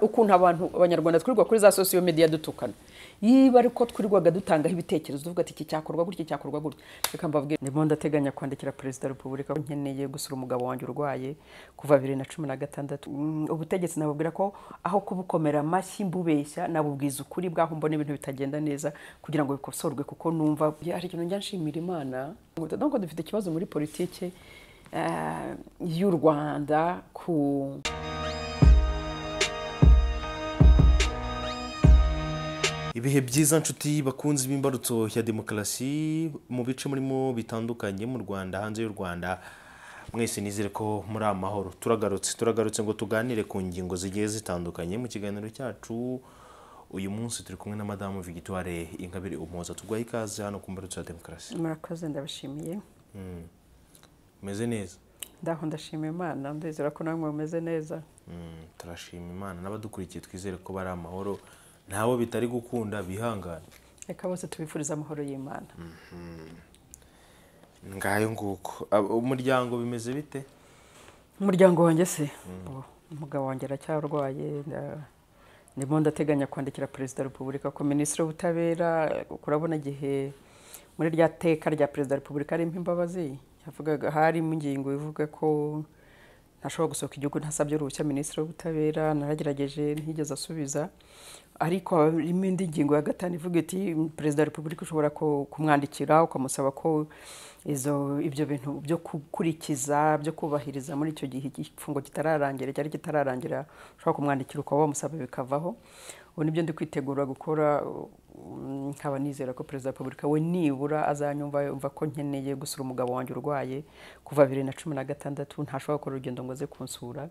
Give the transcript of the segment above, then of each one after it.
ukuntu abantu abanyarwanda twirirwa kuri za sosiyo mediya dutukana. Yiba ariko twirirwaga dutangaho ibitekerezo tuvuga ati iki cyakorwa gutya iki cyakorwa gutya. Reka mbabwire ndimo ndateganya kwandikira perezida wa repubulika nkeneye gusura umugabo wanjye urwaye kuva bibiri na cumi na gatandatu. Mm, ubutegetsi nababwira ko aho kubukomera amashyi mbubeshya nabubwiza ukuri bwaho mbona ibintu bitagenda neza kugira ngo bikosorwe kuko numva hari ikintu njya nshimira imana. Donc dufite ikibazo muri politiki eh, y'u rwanda ku ibihe byiza nshuti bakunze b'imbarutso ya demokarasi mu bice murimo bitandukanye mu rwanda hanze y'u rwanda mwese nizere ko muri amahoro. Turagarutse turagarutse ngo tuganire ku ngingo zigiye zitandukanye mu kiganiro cyacu. Uyu munsi turi kumwe na madamu victoire ingabire umuhoza tuguhaye ikaze hano ku mbarutso ya demokarasi. Murakoze ndabashimiye. Umeze neza? Ndaho ndashima imana. Ndizera ko namwe mumeze neza. Mm, turashima imana. N'abadukurikiye twizere ko bari amahoro. Ntabo bitari gukunda bihangane. Reka bose tubifurize amahoro y'imana. Ngayo nguko. Umuryango bimeze bite? Umuryango wanjye se? Oh, umugabo wanjye aracyarwaye ndimo ndateganya kwandikira perezida wa repubulika ko minisitiri w'ubutabera. Urabona igihe muri rya teka rya perezida wa repubulika harimo imbabazi. Yavugaga harimo ingingo ivuga ko ntashobora gusohoka igihugu ntasabye uruhushya minisitiri w'ubutabera naragerageje ntiyigeze asubiza. Ariko harimo indi ngingo ya gatanu ivuga iti perezida wa repubulika ushobora ku- kumwandikira ukamusaba ko izo ibyo bintu byo gukurikiza byo kubahiriza muri icyo gihe igifungo kitararangira cyari kitararangira ushobora kumwandikira ukaba wamusaba bikavaho. Ubu ni byo ndi kwitegura gukora nkaba nizera ko perezida wa repubulika we nibura azanyumva yumva ko nkeneye gusura umugabo wanjye urwaye kuva bibiri na cumi na gatandatu ntashobora gukora urugendo ngo aze kunsura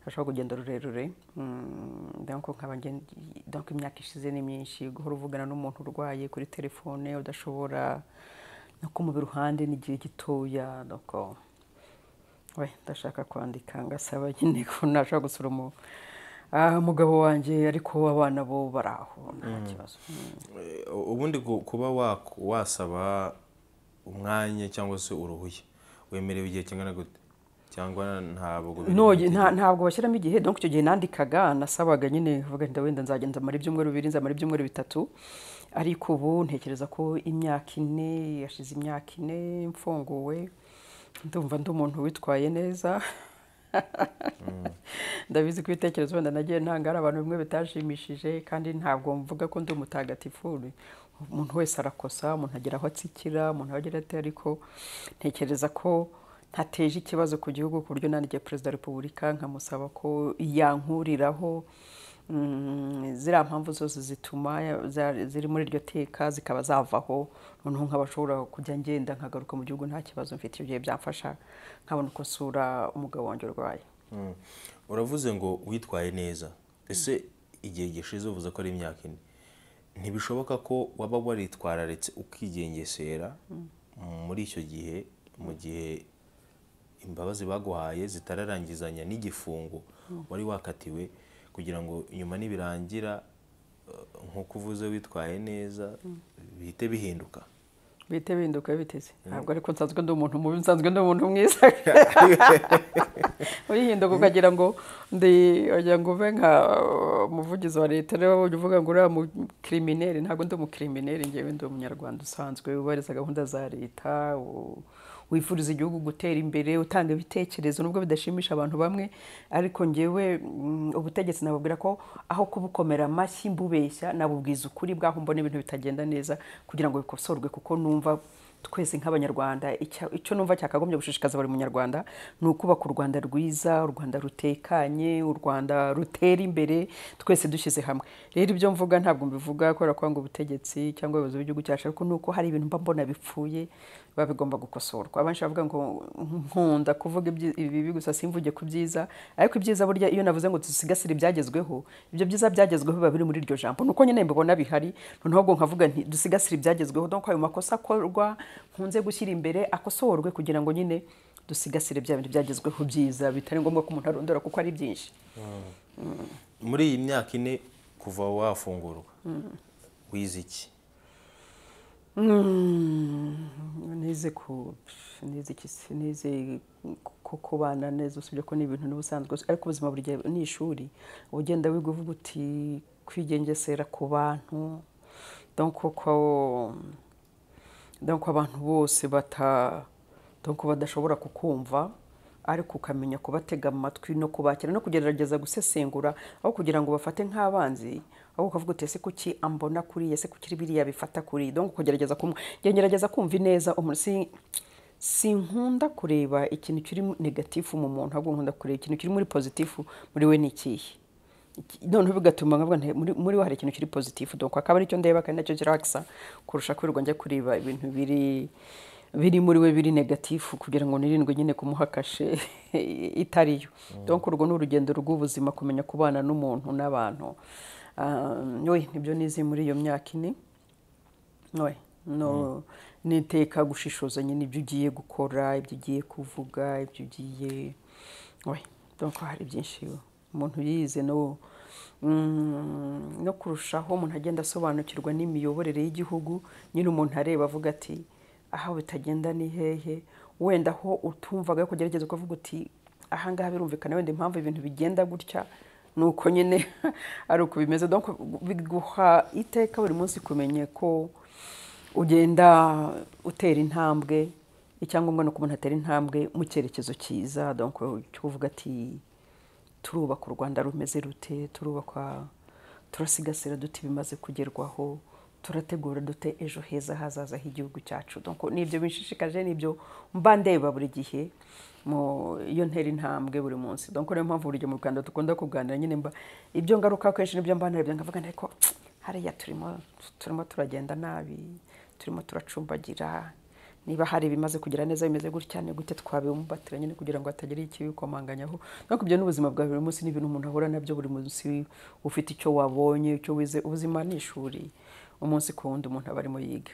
ntashobora kugenda rurerure. Mm, nkaba imyaka ishize ni myinshi guhora uvugana n'umuntu urwaye kuri telefone udashobora no kumuba iruhande n'igihe gitoya we ndashaka kwandika ngasaba nyine ko nashobora gusura umu ah, umugabo wanjye ariko abana bo bari aho nta kibazo. Mm. Eh, ubundi kuba wasaba umwanya cyangwa se uruhushya wemerewe igihe kingana gute? Cyangwa ntabwo ntabwo bashyiramo igihe. Donc icyo gihe nandikaga nasabaga nyine vuga nda wenda nzagenda mara ibyumweru bibiri nzamara ibyumweru bitatu. Ariko ubu ntekereza ko imyaka ine yashize imyaka ine mfunguwe ndumva ndi umuntu witwaye neza. ndabizi ko ibitekerezo wenda nagiye ntanga hari abantu bimwe bitashimishije kandi ntabwo mvuga ko ndi umutagatifu. Umuntu wese arakosa umuntu agira aho atsikira umuntu agira ati ariko ntekereza ko ntateje ikibazo ku gihugu ku buryo nandigiye perezida wa repubulika nkamusaba ko yankuriraho ziriya mpamvu zose zituma ziri muri iryo teka zikaba zavaho noneho nkaba ashobora kujya ngenda nkagaruka mu gihugu nta kibazo mfite. Ibyo gihe byamfasha nkabona uko nsura umugabo wanjye urwaye. Mm. uravuze ngo witwaye neza. Ese igihe gishize uvuze ko ari imyaka ine ntibishoboka ko waba waritwararetse ukigengesera muri icyo gihe mu gihe imbabazi baguhaye zitararangizanya n'igifungo wari wakatiwe kugira ngo nyuma nibirangira eh, nk'uko uvuze witwaye neza bihite bihinduka. Bihite bihinduka biteze. Ntabwo ariko nsanzwe ndi umuntu mubi nsanzwe ndi umuntu mwiza. Urihinduka ukagira ngo ndi wagira ngo ube nka uh, umuvugizi wa leta rero uvuga ngo uriya mukirimineri ntabwo ndi umukirimineri ngewe ndi umunyarwanda usanzwe wubahiriza gahunda za leta wifuriza igihugu gutera imbere utanga ibitekerezo nubwo bidashimisha abantu bamwe ariko ngewe mm, ubutegetsi nababwira ko aho kubukomera amashyi mbubeshya nabubwiza ukuri bwaho mbona ibintu bitagenda neza kugira ngo bikosorwe kuko numva twese nk'abanyarwanda icyo numva cyakagombye gushishikaza buri munyarwanda ni ukubaka u rwanda rwiza u rwanda rutekanye u rwanda rutera imbere twese dushyize hamwe. Rero ibyo mvuga ntabwo mbivuga kubera kwanga ubutegetsi cyangwa abayobozi b'igihugu cyacu ariko ni uko hari ibintu mba mbona bipfuye biba bigomba gukosorwa. Abenshi bavuga ngo nkunda kuvuga ibibi gusa simvuge ku byiza ariko ibyiza burya iyo navuze ngo dusigasire ibyagezweho ibyo byiza byagezweho biba biri muri iryo jambo. Nuko nyine mbibona bihari noneho ubwo nkavuga nti dusigasire ibyagezweho donc ayo makosa akorwa nkunze gushyira imbere akosorwe kugira ngo nyine dusigasire bya bintu byagezweho byiza bitari ngombwa ko umuntu arondora kuko ari byinshi. Muri iyi myaka ine kuva wafungurwa wize iki? Nize ku nize iki se? nize ko kubana neza usibye ko ni ibintu n'ubusanzwe ariko ubuzima buri gihe ni ishuri. Ugenda wiga uvuga uti kwigengesera ku bantu. Donc ko abantu bose badashobora kukumva ariko ukamenya kubatega amatwi no kubakira no kugerageza gusesengura aho kugira ngo bafate nk'abanzi ahubwo ukavuga uti ese kuki ambona kuriya ese kuki biriya bifata kuri? Donc ukagerageza kumva ngerageza kumva neza umuntu. Si sinkunda kureba ikintu kiri negatifu mu muntu ahubwo nkunda kureba ikintu kiri muri pozitifu muri we ni ikihe? Iki- noneho bigatuma nkavuga muri, muri we hari ikintu kiri pozitifu donc akaba ari cyo ndeba kandi na cyo kirakisa kurusha kwirirwa njya kureba ibintu biri biri muri we biri negatifu kugira ngo nirindwe nyine kumuha kashe itariyo. Donc urwo ni urugendo rw'ubuzima kumenya kubana n'umuntu n'abantu. We ni byo nizi muri iyo myaka ine. We no niteka gushishoza nyine ibyo ugiye gukora ibyo ugiye kuvuga ibyo ugiye we donc hari byinshi umuntu yize no mm, no kurushaho umuntu agenda asobanukirwa n'imiyoborere y'igihugu nyine umuntu areba avuga ati aho bitagenda ni hehe? Wenda aho utumvaga kugerageza ukavuga uti ahangaha birumvikana wenda impamvu ibintu bigenda gutya ni uko nyine ari uko bimeze. Biguha iteka buri munsi kumenya ko ugenda utera intambwe icyangombwa ni uko umuntu atera intambwe mu cyerekezo cyiza. Donc uvuga ati turubaka u rwanda rumeze rute? Turubakwa turasigasira dute ibimaze kugerwaho? Turategura dute ejo heza hazaza h'igihugu cyacu? Nibyo binshishikaje ni byo mba ndeba buri gihe iyo ntera intambwe buri munsi. Niyo mpamvu buri gihe mu rwanda dukunda kuganira. Nyine mba ibyo ngaruka kenshi ni byo mba narebye nkavuga ariko hariya turimo turimo turagenda nabi turimo turacumbagira niba hari ibimaze kugira neza bimeze gutya ni gute twabimbatira nyine kugira ngo hatagira ikibikomanganyaho no ibyo n'ubuzima bwa buri munsi n'ibintu umuntu ahura na byo buri munsi ufite icyo wabonye icyo wize. Ubuzima ni ishuri. Umunsi ku wundi umuntu aba arimo yiga.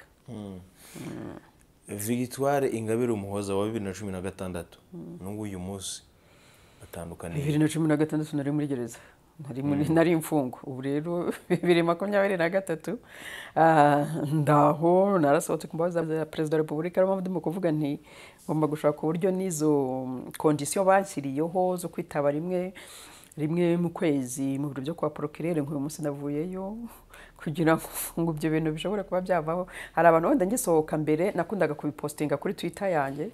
Victoire ingabire umuhoza wa bibiri na cumi na gatandatu. N'uw'uyu munsi batandukaniye bibiri na cumi na gatandatu nari muri gereza. Nari nari imfungo ubu rero bibiri makumyabiri na gatatu. Ah, ndaho narasohotse ku mbabazi za perezida wa repubulika. Ariyo mpamvu ndimo kuvuga nti ngomba gushaka uburyo n'izo kondisiyo bashyiriyeho zo kwitaba rimwe rimwe mu kwezi mu biro byo kwa porokirere nk'uyu munsi navuyeyo kugira ngo ibyo bintu bishobore kuba byavaho. Hari abantu wenda ngisohoka mbere nakundaga kubipostinga kuri twitter yanjye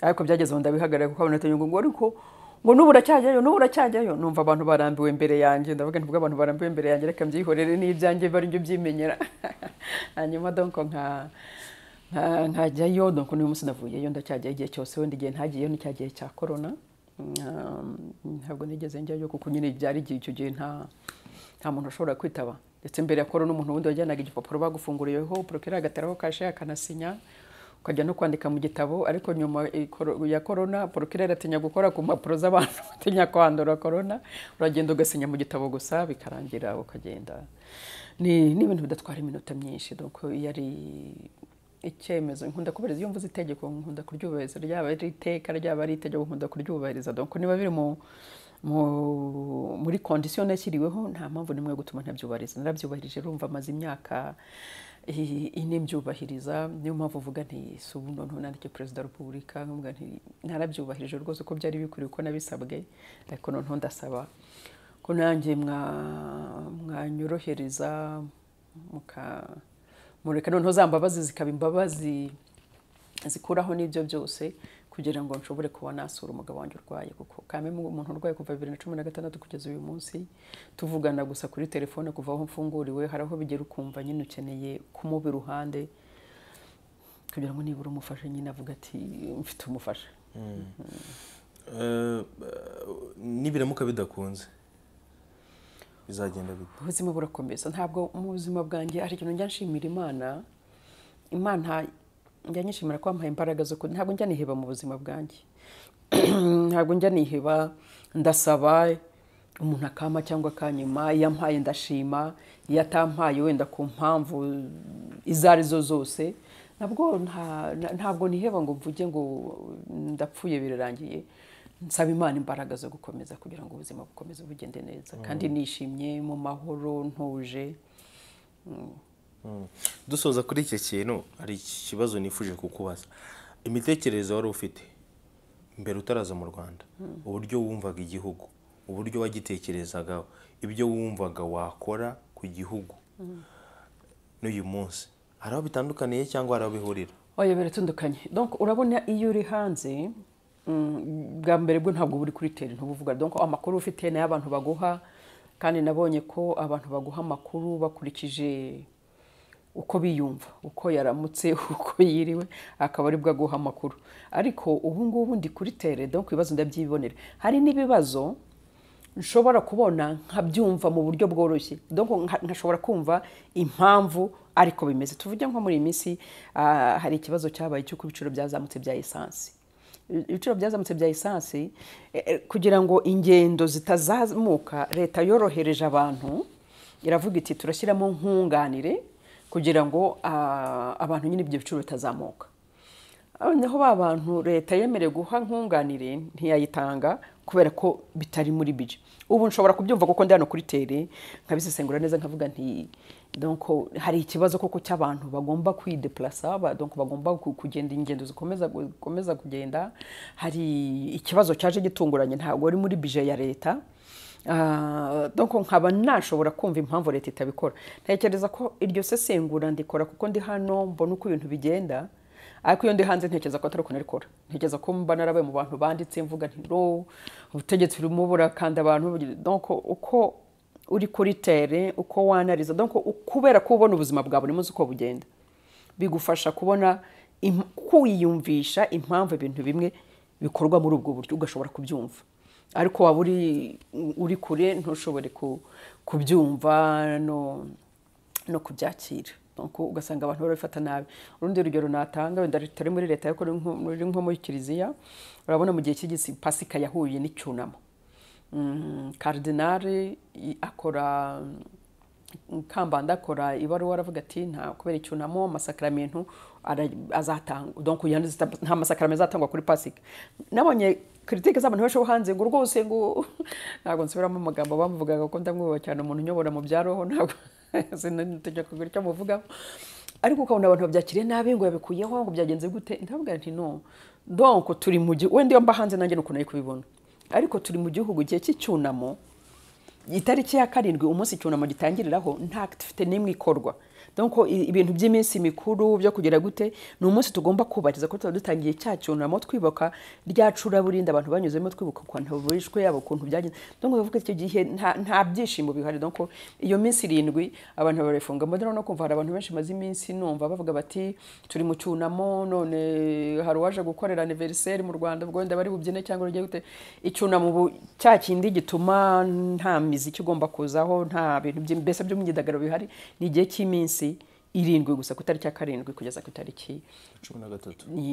ariko byageze aho ndabihagarara kuko abantu batanyungu ngo ariko ngo n'ubu uracyajyayo n'ubu uracyajyayo numva abantu barambiwe imbere yanjye ndavuga nti abantu barambiwe imbere yanjye reka mbyihorere n'ibyanjye bari byo byimenyera hanyuma donc nka nka- nkajyayo donc n'uyu munsi navuyeyo ndacyajyayo igihe cyose wenda igihe ntagiyeyo ni cya gihe cya corona. Um, ntabwo nigeze njyayo kuko nyine byari igihe icyo gihe nta muntu ushobora kwitaba. Ndetse mbere ya corona umuntu wundi wajyanaga igipapuro bagufunguriyeho porokera agateraho kashe akanasinya. Ukajya no kwandika mu gitabo ariko nyuma ya corona porokirere atinya gukora ku mpapuro z'abantu atinya kwandura corona uragenda ugasinya mu gitabo gusa bikarangira ukagenda. Ni ibintu bidatwara iminota myinshi donc iyo ari icyemezo nkunda kubahiriza iyo mvuze itegeko nkunda kuryubahiriza ryaba ari iteka ryaba ari itegeko nkunda kuryubahiriza. Niba biri mu mu- muri kondisiyo nashyiriweho nta mpamvu n'imwe gutuma ntabyubahiriza. Narabyubahirije rumva amaze imyaka i- ine mbyubahiriza niyo mpamvu uvuga nti si ubu noneho nandike perezida wa repubulika nkavuga nti narabyubahirije rwose uko byari bikwiye uko nabisabwe ariko noneho ndasaba ko nanjye mwa- mwanyorohereza mureka noneho za mbabazi zikaba imbabazi zikuraho n'ibyo byose kugira ngo nshobore kuba nasura umugabo wanjye urwaye. Kuko kame umuntu urwaye kuva bibiri na cumi na gatandatu kugeza uyu munsi tuvugana gusa kuri telefone kuva aho mfunguriwe hari aho bigera ukumva nyine ukeneye kumuba iruhande kugira ngo nibura umufashe nyine avuga ati mfite umufasha. Eh, nibiramuka bidakunze? Bizagenda bite? Ubuzima burakomeza. Ntabwo mu buzima bwanjye hari ikintu njya nshimira imana. Imana njya nyishimira ko wampaye imbaraga zo ntabwo njya niheba mu buzima bwanjye. Ntabwo njya niheba ndasaba umuntu akama cyangwa akanyuma iyo ampaye ndashima iyo atampaye wenda ku mpamvu izo ari zo zose ntabwo ntabwo niheba ngo mvuge ngo ndapfuye birarangiye. Nsaba imana imbaraga zo gukomeza kugira ngo ubuzima bukomeze bugende neza. Kandi nishimye mu mahoro ntuje. Mm. Dusoza kuri iki kintu hari ikibazo nifuje kukubaza. Imitekerereze wari ufite mbere utaraza mu rwanda. Uburyo wumvaga igihugu uburyo wagitekerezagaho ibyo wumvaga wakora ku gihugu. N'uyu munsi hari aho bitandukaniye cyangwa hari aho bihurira? Oya biratandukanye donc urabona iyo uri hanze mm, bwa mbere bwo ntabwo buri kuri tele ntubuvuga. Donc amakuru ufite na yo abantu baguha kandi nabonye ko abantu baguha amakuru bakurikije uko biyumva uko yaramutse uko yiriwe akaba ari bwo aguha amakuru. Ariko ubu ngubu ndi kuri tele donc ibibazo ndabyibonera. Hari n'ibibazo nshobora kubona nkabyumva mu buryo bworoshye. Nkashobora kumva impamvu ariko bimeze. Tuvuge nko muri iyi minsi ah, hari ikibazo cyabaye cy'uko ibiciro byazamutse bya esansi. Ibiciro byazamutse bya esansi eh, eh, kugira ngo ingendo zitazamuka leta yorohereje abantu iravuga iti turashyiramo nkunganire kugira ngo abantu nyine ibyo biciro bitazamuka. Noneho ba bantu leta yemerewe guha nkunganire ntiyayitanga kubera ko bitari muri bije ubu nshobora kubyumva kuko ndi hano kuri tere nkabisesengura neza nkavuga nti donc hari ikibazo koko cy'abantu bagomba kwideplasa ba- donc bagomba ku- kugenda ingendo zikomeza kugenda. Hari ikibazo cyaje gitunguranye ntabwo ari muri bije ya leta. Nkaba nashobora kumva impamvu leta itabikora. Ntekereza ko iryo sesengura ndikora kuko ndi hano mbona uko ibintu bigenda ariko iyo ndi hanze ntekereza ko atari uko ntekereza ko mba narabaye mu bantu banditse mvuga nti no ubutegetsi burimo burakanda abantu. Uko uri kuri tere uko wanariza kubera ko ubona ubuzima bwa buri munsi uko bugenda bigufasha kubona kwiyumvisha impamvu ibintu bimwe bikorwa muri ubwo buryo ugashobora kubyumva. Ariko waba uri kure ntushobore ku- kubyumva no kubyakira. Ugasanga abantu barabifata nabi. Urundi rugero natanga wenda rutari muri leta ariko ruri nko- muri kiliziya urabona mu gihe cy'igisi pasika yahuye n'icyunamo. Mm, karidinari i- akora kambanda akora ibaruwa aravuga ati nta kubera icyunamo amasakaramentu ara- azatangwa. Nta masakaramentu azatangwa kuri pasika. Nabonye kiritike z'abantu benshi bo hanze ngo rwose ngo ntabwo nsubiramo amagambo bamuvugaga ko ndamwubaha cyane umuntu unyobora mu bya roho ntabwo sinategeka kugira icyo muvugaho ariko ukabona abantu babyakiriye nabi ngo yabikuyeho ngo byagenze gute? Ndavuga nti no donc turi mu gihugu wenda iyo mba hanze nanjye nuko nari kubibona ariko turi mu gihugu igihe cy'icyunamo itariki ya karindwi umunsi icyunamo gitangiriraho nta activite n'imwe ikorwa. I- ibintu by'iminsi mikuru byo kugira gute ni umunsi tugomba kubahiriza ko tuba dutangiye cya cyunamo twibuka rya curaburindi. Abantu banyuzemo twibuka ukuntu bishwe yabo ukuntu byagenze. Donc bivuga icyo gihe nta, byishimo bihari. Donc iyo minsi irindwi abantu barayifunga mbona no kumva hari abantu benshi maze iminsi numva bavuga bati turi mu cyunamo none hari uwaje gukorera anniversaire mu Rwanda. Ubwo wenda bari bubyine cyangwa urugero gute. Icyunamo ubu cya kindi gituma nta miziki ugomba kuzaho nta bintu mbese by'imyidagaduro bihari ni igihe cy'iminsi. Irindwi gusa ku itariki ya karindwi kugeza ku itariki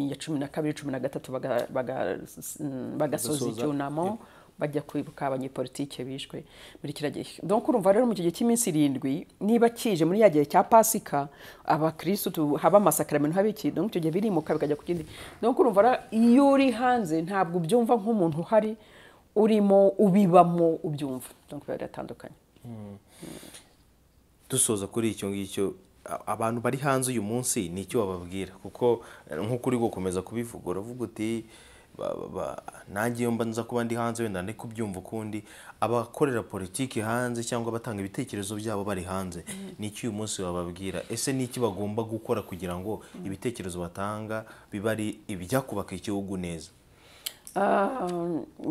ya cumi na kabiri cumi na gatatu mm, bagasoza icyunamo bajya kwibuka abanyepolitike bishwe muri kiriya gihe. Donc urumva rero mu gihe cy'iminsi irindwi niba kije muri ya gihe cya pasika abakirisitu tu- haba amasakaramentu haba iki? Donc icyo gihe birimuka bikajya ku kindi. Donc urumva rero iyo uri hanze ntabwo ubyumva nk'umuntu uhari urimo ubibamo ubyumva. Donc biba biratandukanye. Dusoza kuri icyo ngicyo abantu bari hanze uyu munsi ni icyo wababwira kuko eh, nk'uko uri gukomeza kubivuga uravuga uti nanjye iyo nza kuba ndi hanze wenda ndi kubyumva ukundi abakorera politiki hanze cyangwa abatanga ibitekerezo byabo bari hanze ni iki uyu munsi wababwira ese ni iki bagomba gukora kugira ngo ibitekerezo batanga bibe ari ibijya kubaka igihugu neza?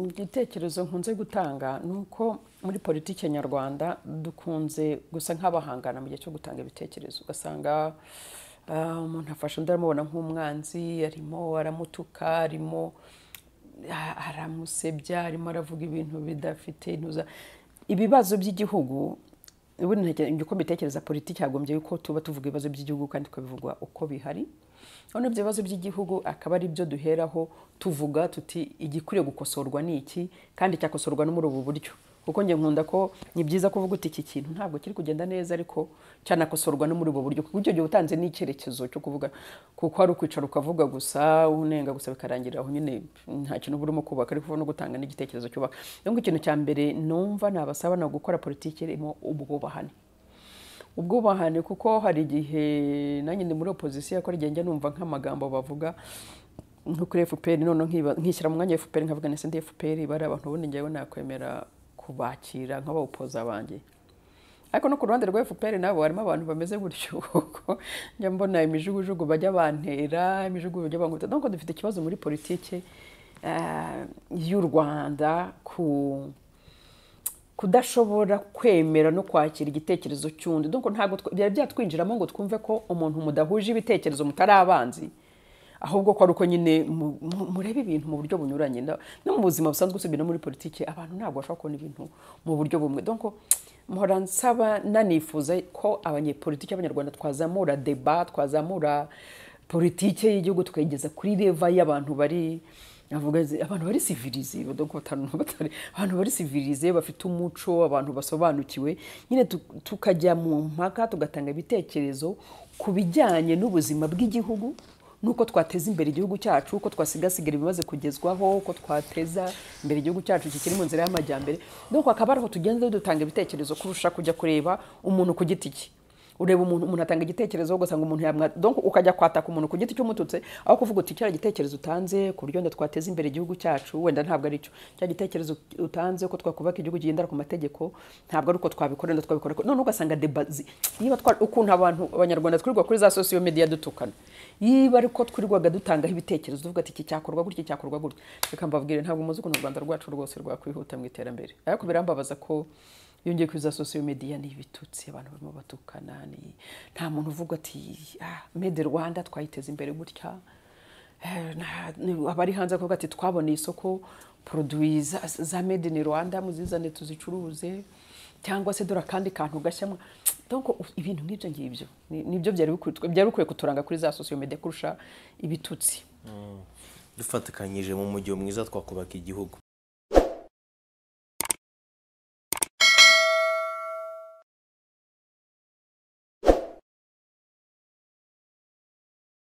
Igitekerezo nkunze gutanga ni uko muri politiki nyarwanda dukunze gusa nk'abahangana mu gihe cyo gutanga ibitekerezo. Ugasanga ah, umuntu afashe undi aramubona nk'umwanzi arimo aramutuka arimo aramusebya arimo aravuga ibintu bidafite intuza ibibazo by'igihugu ubundi uko mbitekereza politiki yagombye yuko tuba tuvuga ibibazo by'igihugu kandi tukabivugwa uko bihari. None ibyo bibazo by'igihugu akaba ari byo duheraho tuvuga tuti igikwiriye gukosorwa ni iki kandi cyakosorwa no muri ubu buryo? Kuko njye nkunda ko ni byiza kuvuga uti iki kintu ntabwo kiri kugenda neza ariko cyanakosorwa no muri ubu buryo. Kuko icyo gihe utanze n'icyerekezo cyo kuvuga kuko hari ukwicara ukavuga gusa unenga gusa bikarangirira aho nyine nta kintu uba urimo kubaka ariko no gutanga n'igitekerezo cyubaka. Rero ikintu cya mbere numva nabasaba ni gukora politiki irimo ubwubahane. Ubwubahane kuko hari igihe nanjye ndi muri opozisiyo ariko igihe njya numva nk'amagambo bavuga nko kuri fpr none nkishyira mu mwanya wa fpr nkavuga nese ndi fpr bari abantu ubundi njyewe nakwemera kubakira nk'abawupoza banjye. Ariko no ku ruhande rwa fpr nabo harimo abantu bameze gutyo njya mbona imijugujugu bajya bantera imijugujugu bajya banguta dufite ikibazo muri politike eh, y'u rwanda ku kudashobora kwemera no kwakira igitekerezo cy'undi. Ntabwo byari byatwinjiramo ngo twumve ko umuntu mudahuje ibitekerezo mutari abanzi. Ahubwo ko ari uko nyine mu- mu- murebe ibintu mu buryo bunyuranye. No mu buzima busanzwe usibye no muri politiki abantu ntabwo bashobora kubona ibintu mu buryo bumwe. Mpora nsaba nanifuza ko abanyepolitiki b'abanyarwanda twazamura deba twazamura politiki y'igihugu tukayigeza kuri leva y'abantu bari. Navuga zi- abantu bari batari abantu bari sivilize bafite umuco abantu basobanukiwe. Nyine tu- tukajya mu mpaka tugatanga ibitekerezo ku bijyanye n'ubuzima bw'igihugu nuko twateza imbere igihugu cyacu uko twasigasigara ibimaze kugezwaho uko twateza imbere igihugu cyacu kikiri mu nzira y'amajyambere. Donc akaba ariho tugenda dutanga ibitekerezo kurusha kujya kureba umuntu ku giti cye. Ureba umuntu umuntu atanga igitekerezo ugasanga umuntu yamwa donc ukajya kwataka umuntu ku giti cy'umututse aho kuvuga uti cya gitekerezo utanze ku buryo wenda twateza imbere igihugu cyacu wenda ntabwo ari cyo. Cya gitekerezo utanze ko twakubaka igihugu kigendera ku mategeko ntabwo ari uko twabikora wenda twabikora. None ugasanga deba niba ukuntu abantu abanyarwanda twirirwa kuri za sosiyo media dutukana. Yiba ariko twirirwaga dutangaho ibitekerezo tuvuga ati iki cyakorwa gutya iki cyakorwa gutya. Reka mbabwire ntabwo muzi ukuntu u rwanda rwacu rwose rwakwihuta mu iterambere. Ariko birambabaza ko iyo ngiye kuri za sosiyo mediya ni ibitutsi abantu barimo batukana nta muntu uvuga ati made rwanda twayiteza imbere gutya abari hanze bakavuga ati twaboneye isoko poroduwi za, za made in rwanda muzizane tuzicuruze cyangwa se dore akandi kantu gashyamo ibintu nk'ibyo ngibyo ni- ni byo byari bikwiye kuturanga kuri za sosiyo media kurusha ibitutsi dufatikanyije mu mujyi mwiza twakubaka igihugu